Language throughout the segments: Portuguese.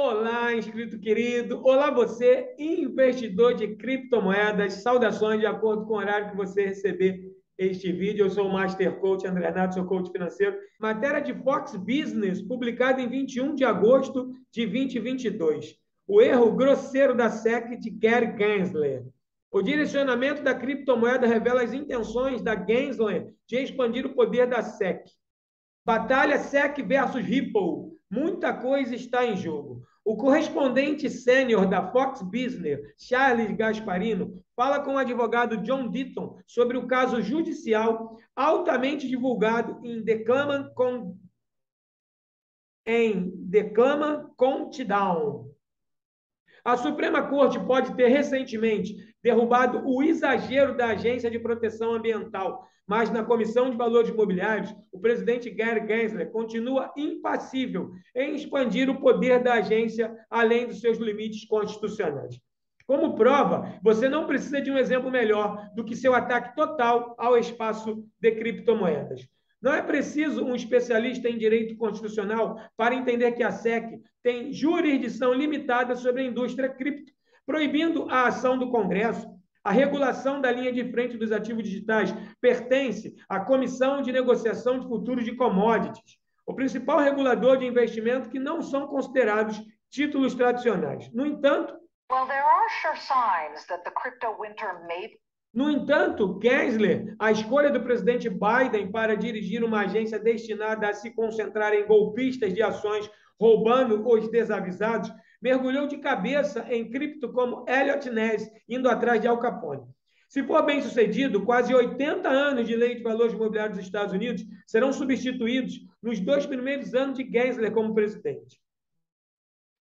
Olá, inscrito querido. Olá, você, investidor de criptomoedas. Saudações de acordo com o horário que você receber este vídeo. Eu sou o Master Coach André Renato, sou coach financeiro. Matéria de Fox Business, publicada em 21 de agosto de 2022. O erro grosseiro da SEC de Gary Gensler. O direcionamento da criptomoeda revela as intenções da Gensler de expandir o poder da SEC. Batalha SEC versus Ripple. Muita coisa está em jogo. O correspondente sênior da Fox Business, Charles Gasparino, fala com o advogado John Ditton sobre o caso judicial altamente divulgado em Declama com em Declama Countdown. A Suprema Corte pode ter recentemente derrubado o exagero da Agência de Proteção Ambiental, mas na Comissão de Valores Imobiliários, o presidente Gary Gensler continua impassível em expandir o poder da agência além dos seus limites constitucionais. Como prova, você não precisa de um exemplo melhor do que seu ataque total ao espaço de criptomoedas. Não é preciso um especialista em direito constitucional para entender que a SEC tem jurisdição limitada sobre a indústria cripto, proibindo a ação do Congresso a regulação da linha de frente dos ativos digitais pertence à Comissão de Negociação de Futuros de Commodities, o principal regulador de investimento que não são considerados títulos tradicionais. No entanto, well, may... No entanto, Gensler, a escolha do presidente Biden para dirigir uma agência destinada a se concentrar em golpistas de ações roubando os desavisados, mergulhou de cabeça em cripto como Elliot Ness, indo atrás de Al Capone. Se for bem sucedido, quase 80 anos de lei de valores imobiliários dos Estados Unidos serão substituídos nos dois primeiros anos de Gensler como presidente.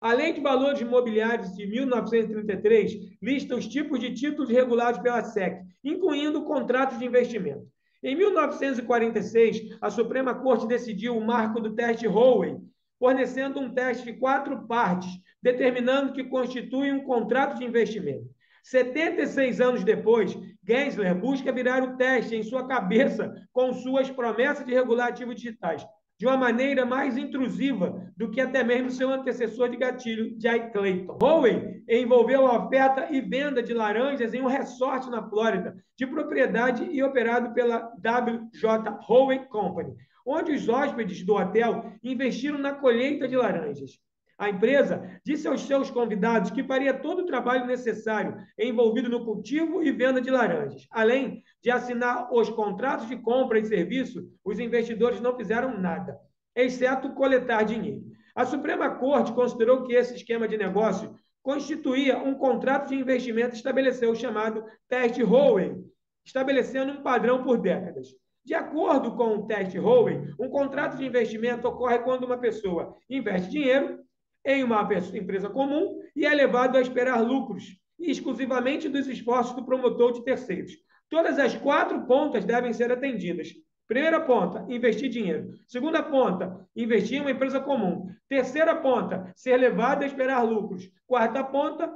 A Lei de Valores Imobiliários de 1933 lista os tipos de títulos regulados pela SEC, incluindo contratos de investimento. Em 1946, a Suprema Corte decidiu o marco do teste Howey, fornecendo um teste de quatro partes, determinando que constitui um contrato de investimento. 76 anos depois, Gensler busca virar o teste em sua cabeça com suas promessas de regular ativos digitais, de uma maneira mais intrusiva do que até mesmo seu antecessor de gatilho, Jay Clayton. Howe envolveu a oferta e venda de laranjas em um resort na Flórida, de propriedade e operado pela WJ Howe Company, onde os hóspedes do hotel investiram na colheita de laranjas. A empresa disse aos seus convidados que faria todo o trabalho necessário envolvido no cultivo e venda de laranjas. Além de assinar os contratos de compra e serviço, os investidores não fizeram nada, exceto coletar dinheiro. A Suprema Corte considerou que esse esquema de negócio constituía um contrato de investimento e estabeleceu o chamado teste Howe, estabelecendo um padrão por décadas. De acordo com o teste Howe, um contrato de investimento ocorre quando uma pessoa investe dinheiro em uma empresa comum e é levado a esperar lucros, exclusivamente dos esforços do promotor de terceiros. Todas as quatro pontas devem ser atendidas. Primeira ponta, investir dinheiro. Segunda ponta, investir em uma empresa comum. Terceira ponta, ser levado a esperar lucros. Quarta ponta,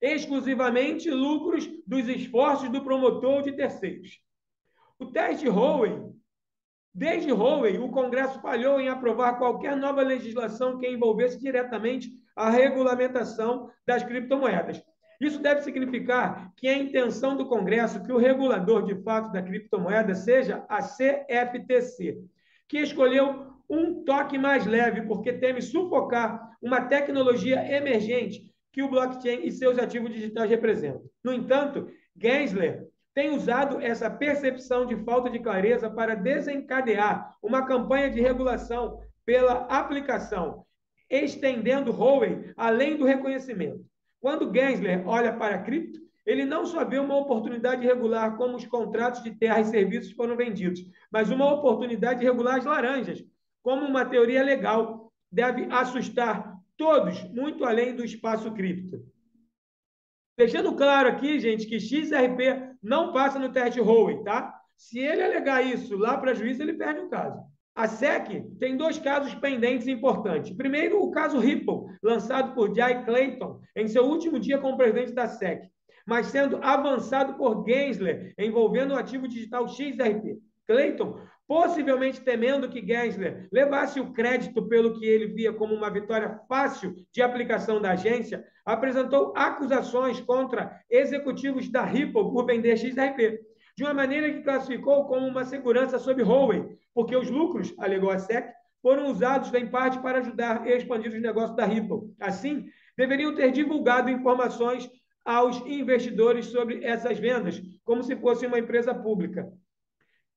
exclusivamente lucros dos esforços do promotor de terceiros. O teste Howe, desde Howe, o Congresso falhou em aprovar qualquer nova legislação que envolvesse diretamente a regulamentação das criptomoedas. Isso deve significar que é a intenção do Congresso que o regulador de fato da criptomoeda seja a CFTC, que escolheu um toque mais leve porque teme sufocar uma tecnologia emergente que o blockchain e seus ativos digitais representam. No entanto, Gensler tem usado essa percepção de falta de clareza para desencadear uma campanha de regulação pela aplicação, estendendo Huawei além do reconhecimento. Quando Gensler olha para a cripto, ele não só vê uma oportunidade regular como os contratos de terra e serviços foram vendidos, mas uma oportunidade de regular as laranjas, como uma teoria legal deve assustar todos muito além do espaço cripto. Deixando claro aqui, gente, que XRP não passa no teste Howe, tá? Se ele alegar isso lá para a juíza, ele perde o caso. A SEC tem dois casos pendentes importantes. Primeiro, o caso Ripple, lançado por Jay Clayton em seu último dia como presidente da SEC, mas sendo avançado por Gensler, envolvendo o ativo digital XRP. Clayton possivelmente temendo que Gensler levasse o crédito pelo que ele via como uma vitória fácil de aplicação da agência, apresentou acusações contra executivos da Ripple por vender XRP, de uma maneira que classificou como uma segurança sob Huawei, porque os lucros, alegou a SEC, foram usados em parte para ajudar a expandir os negócios da Ripple. Assim, deveriam ter divulgado informações aos investidores sobre essas vendas, como se fosse uma empresa pública.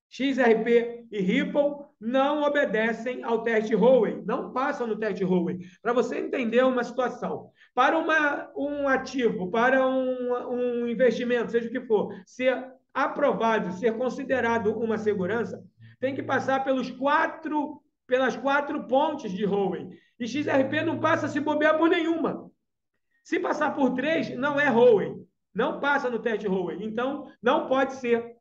XRP e Ripple não obedecem ao teste Howey, não passam no teste Howey. Para você entender uma situação, para uma, um ativo, para um, um investimento, seja o que for, ser aprovado, ser considerado uma segurança, tem que passar pelos quatro, pelas quatro pontes de Howey. E XRP não passa se bobear por nenhuma. Se passar por três, não é Howey. Não passa no teste Howey. Então, não pode ser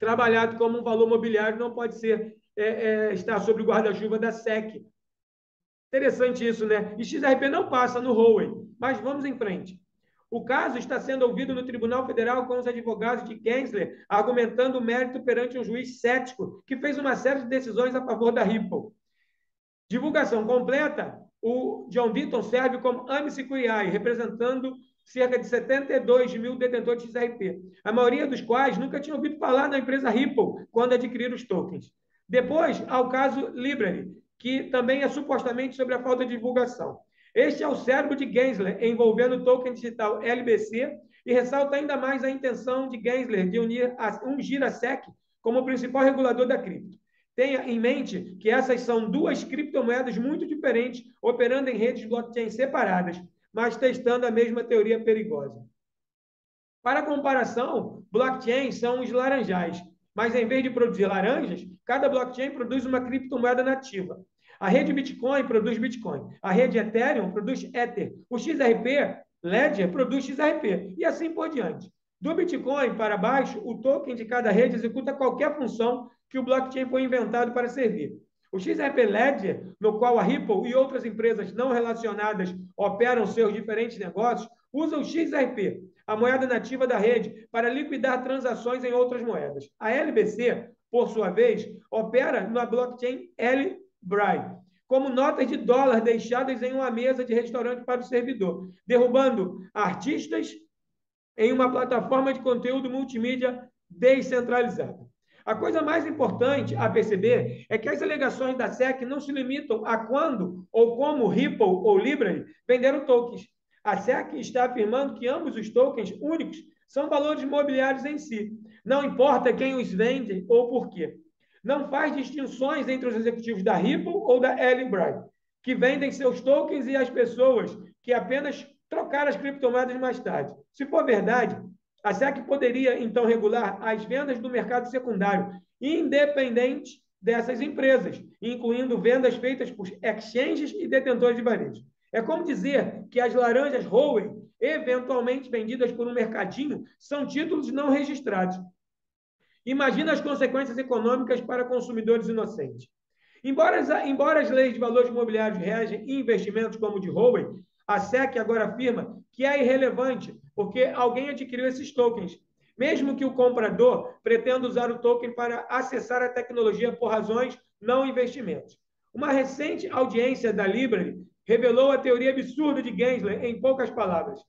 trabalhado como um valor mobiliário, não pode ser é, é, estar sob o guarda-chuva da SEC. Interessante isso, né? E XRP não passa no Howey. Mas vamos em frente. O caso está sendo ouvido no Tribunal Federal com os advogados de Gensler argumentando o mérito perante um juiz cético que fez uma série de decisões a favor da Ripple. Divulgação completa, o John Vitton serve como Amici Curiae, representando cerca de 72 mil detentores de XRP, a maioria dos quais nunca tinha ouvido falar da empresa Ripple quando adquiriram os tokens. Depois, há o caso Library, que também é supostamente sobre a falta de divulgação. Este é o cérebro de Gensler envolvendo o token digital LBC e ressalta ainda mais a intenção de Gensler de unir a, ungir SEC como principal regulador da cripto. Tenha em mente que essas são duas criptomoedas muito diferentes, operando em redes blockchain separadas, mas testando a mesma teoria perigosa. Para comparação, blockchains são os laranjais, mas em vez de produzir laranjas, cada blockchain produz uma criptomoeda nativa. A rede Bitcoin produz Bitcoin. A rede Ethereum produz Ether. O XRP, Ledger, produz XRP. E assim por diante. Do Bitcoin para baixo, o token de cada rede executa qualquer função que o blockchain foi inventado para servir. O XRP Ledger, no qual a Ripple e outras empresas não relacionadas operam seus diferentes negócios, usa o XRP, a moeda nativa da rede, para liquidar transações em outras moedas. A LBC, por sua vez, opera na blockchain L Bribe, como notas de dólar deixadas em uma mesa de restaurante para o servidor, derrubando artistas em uma plataforma de conteúdo multimídia descentralizada. A coisa mais importante a perceber é que as alegações da SEC não se limitam a quando ou como Ripple ou Libra venderam tokens. A SEC está afirmando que ambos os tokens únicos são valores imobiliários em si. Não importa quem os vende ou por quê não faz distinções entre os executivos da Ripple ou da Bright, que vendem seus tokens e as pessoas que apenas trocaram as criptomoedas mais tarde. Se for verdade, a SEC poderia então regular as vendas do mercado secundário, independente dessas empresas, incluindo vendas feitas por exchanges e detentores de varejo. É como dizer que as laranjas Huawei, eventualmente vendidas por um mercadinho, são títulos não registrados, Imagina as consequências econômicas para consumidores inocentes. Embora as, embora as leis de valores imobiliários regem investimentos como o de Huawei, a SEC agora afirma que é irrelevante, porque alguém adquiriu esses tokens, mesmo que o comprador pretenda usar o token para acessar a tecnologia por razões não investimentos. Uma recente audiência da Library revelou a teoria absurda de Gensler em poucas palavras.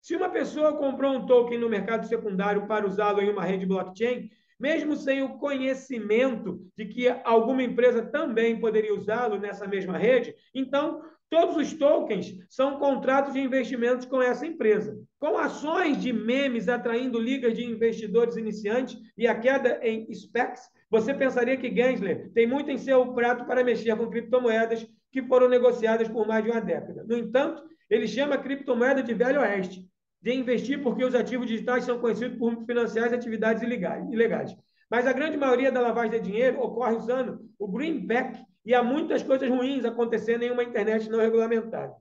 Se uma pessoa comprou um token no mercado secundário para usá-lo em uma rede blockchain, mesmo sem o conhecimento de que alguma empresa também poderia usá-lo nessa mesma rede, então todos os tokens são contratos de investimentos com essa empresa. Com ações de memes atraindo ligas de investidores iniciantes e a queda em specs, você pensaria que Gensler tem muito em seu prato para mexer com criptomoedas que foram negociadas por mais de uma década. No entanto, ele chama a criptomoeda de Velho Oeste, de investir porque os ativos digitais são conhecidos por financiar atividades ilegais. Mas a grande maioria da lavagem de dinheiro ocorre usando o greenback e há muitas coisas ruins acontecendo em uma internet não regulamentada.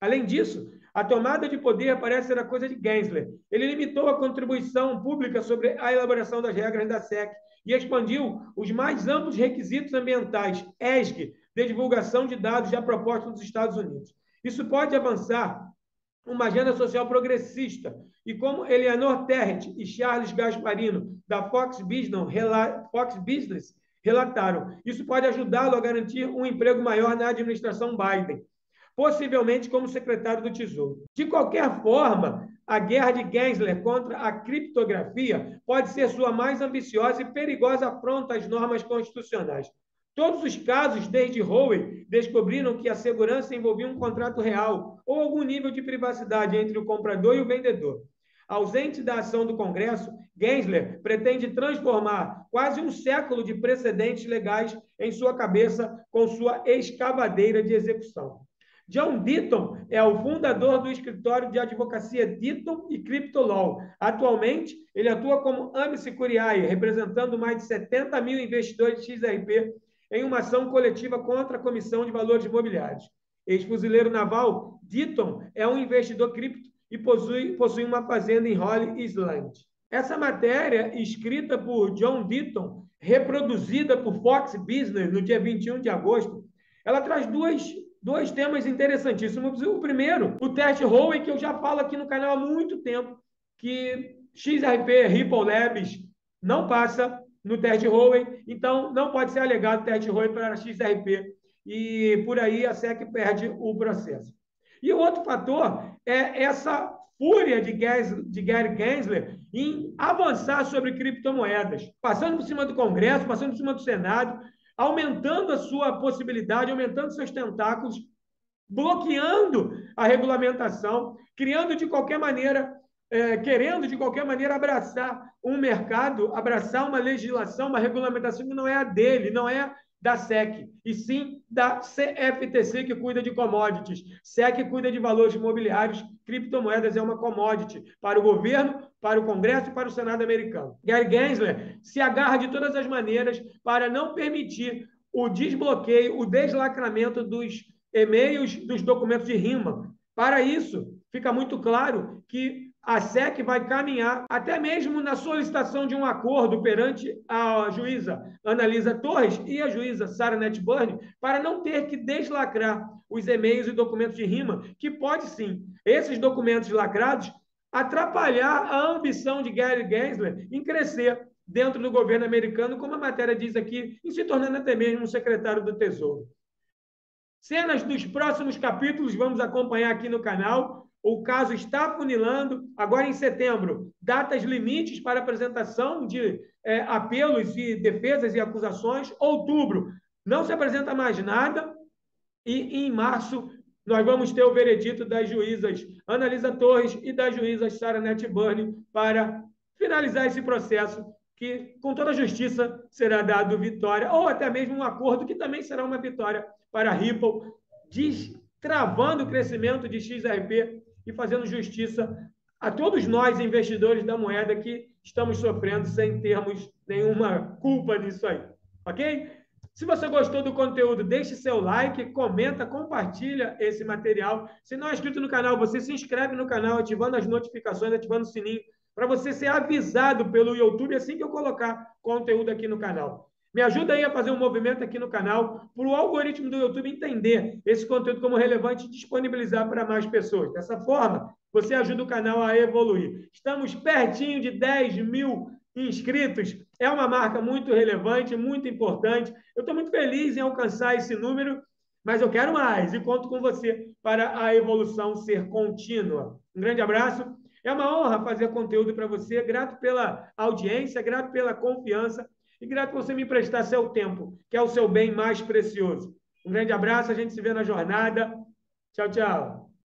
Além disso, a tomada de poder parece ser a coisa de Gensler. Ele limitou a contribuição pública sobre a elaboração das regras da SEC e expandiu os mais amplos requisitos ambientais, ESG, de divulgação de dados já propostos nos Estados Unidos. Isso pode avançar uma agenda social progressista. E como Eleanor Terret e Charles Gasparino, da Fox Business, Fox Business relataram. Isso pode ajudá-lo a garantir um emprego maior na administração Biden, possivelmente como secretário do Tesouro. De qualquer forma, a guerra de Gensler contra a criptografia pode ser sua mais ambiciosa e perigosa afronta às normas constitucionais. Todos os casos, desde Howe, descobriram que a segurança envolvia um contrato real ou algum nível de privacidade entre o comprador e o vendedor. Ausente da ação do Congresso, Gensler pretende transformar quase um século de precedentes legais em sua cabeça com sua escavadeira de execução. John Ditton é o fundador do escritório de advocacia Ditton e Cryptolaw. Atualmente, ele atua como amici curiae, representando mais de 70 mil investidores XRP em uma ação coletiva contra a Comissão de Valores Imobiliários. Ex-fuzileiro naval, Ditton é um investidor cripto e possui, possui uma fazenda em Holly Island. Essa matéria, escrita por John Ditton, reproduzida por Fox Business no dia 21 de agosto, ela traz duas, dois temas interessantíssimos. O primeiro, o teste Howe, que eu já falo aqui no canal há muito tempo, que XRP Ripple Labs não passa no teste Howe, então não pode ser alegado teste Howe para XRP. E por aí a SEC perde o processo. E o outro fator é essa fúria de, de Gary Gensler em avançar sobre criptomoedas, passando por cima do Congresso, passando por cima do Senado, aumentando a sua possibilidade, aumentando seus tentáculos, bloqueando a regulamentação, criando de qualquer maneira é, querendo, de qualquer maneira, abraçar um mercado, abraçar uma legislação, uma regulamentação que não é a dele, não é da SEC, e sim da CFTC, que cuida de commodities. SEC cuida de valores imobiliários, criptomoedas é uma commodity para o governo, para o Congresso e para o Senado americano. Gary Gensler se agarra de todas as maneiras para não permitir o desbloqueio, o deslacramento dos e-mails, dos documentos de rima. Para isso, fica muito claro que a SEC vai caminhar até mesmo na solicitação de um acordo perante a juíza Analisa Torres e a juíza Sarah Netburn para não ter que deslacrar os e-mails e documentos de rima, que pode sim, esses documentos lacrados, atrapalhar a ambição de Gary Gensler em crescer dentro do governo americano, como a matéria diz aqui, e se tornando até mesmo um secretário do Tesouro. Cenas dos próximos capítulos vamos acompanhar aqui no canal. O caso está funilando. Agora, em setembro, datas limites para apresentação de é, apelos e defesas e acusações. Outubro, não se apresenta mais nada. E em março, nós vamos ter o veredito das juízas Analisa Torres e das juízas Sara Netburn para finalizar esse processo que, com toda a justiça, será dado vitória, ou até mesmo um acordo que também será uma vitória para a Ripple, destravando o crescimento de XRP e fazendo justiça a todos nós, investidores da moeda, que estamos sofrendo sem termos nenhuma culpa nisso aí. Ok? Se você gostou do conteúdo, deixe seu like, comenta, compartilha esse material. Se não é inscrito no canal, você se inscreve no canal, ativando as notificações, ativando o sininho, para você ser avisado pelo YouTube assim que eu colocar conteúdo aqui no canal. Me ajuda aí a fazer um movimento aqui no canal para o algoritmo do YouTube entender esse conteúdo como relevante e disponibilizar para mais pessoas. Dessa forma, você ajuda o canal a evoluir. Estamos pertinho de 10 mil inscritos. É uma marca muito relevante, muito importante. Eu estou muito feliz em alcançar esse número, mas eu quero mais e conto com você para a evolução ser contínua. Um grande abraço. É uma honra fazer conteúdo para você. Grato pela audiência, grato pela confiança e grato por você me emprestar seu tempo, que é o seu bem mais precioso. Um grande abraço, a gente se vê na jornada. Tchau, tchau.